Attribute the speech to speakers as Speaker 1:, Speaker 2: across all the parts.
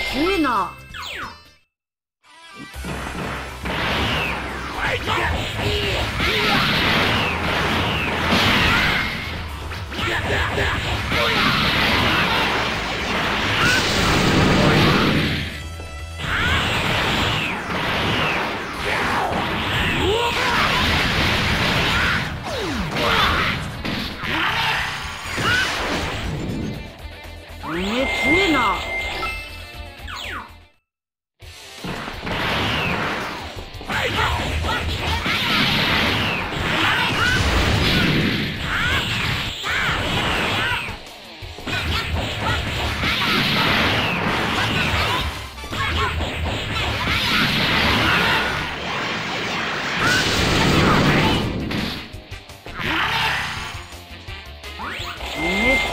Speaker 1: すげえな。えー、強えな。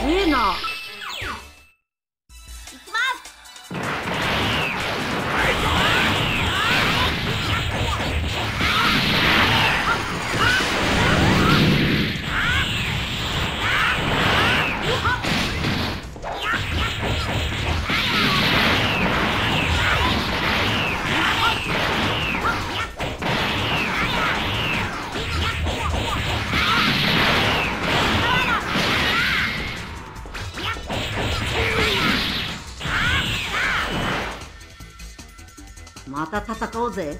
Speaker 1: 你呢？また戦おうぜ。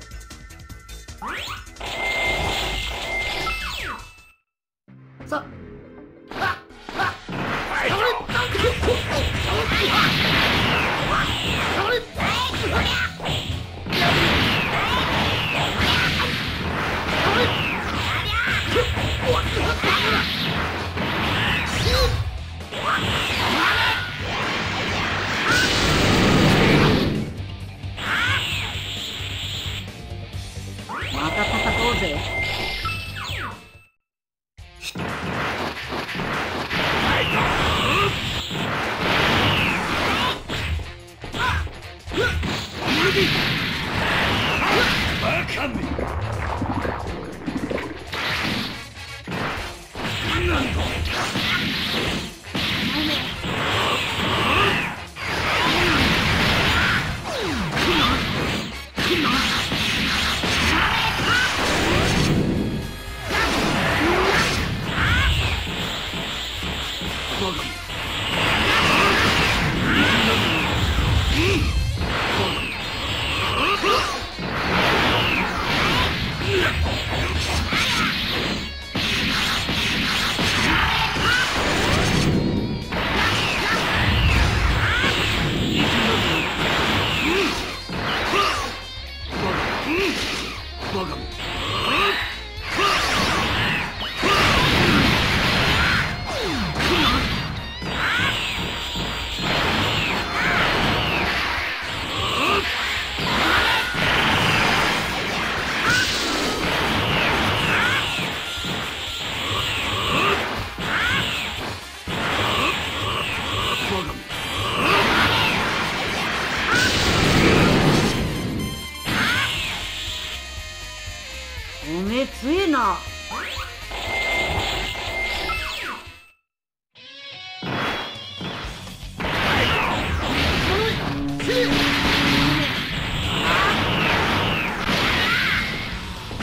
Speaker 1: ランド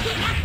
Speaker 1: お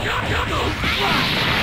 Speaker 1: Oh, God, God, God.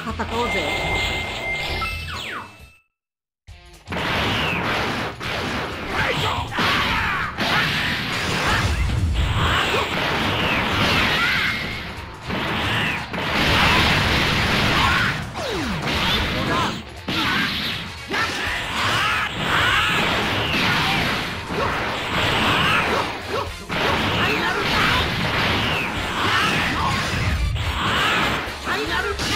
Speaker 1: 戦おうぜ。
Speaker 2: ほ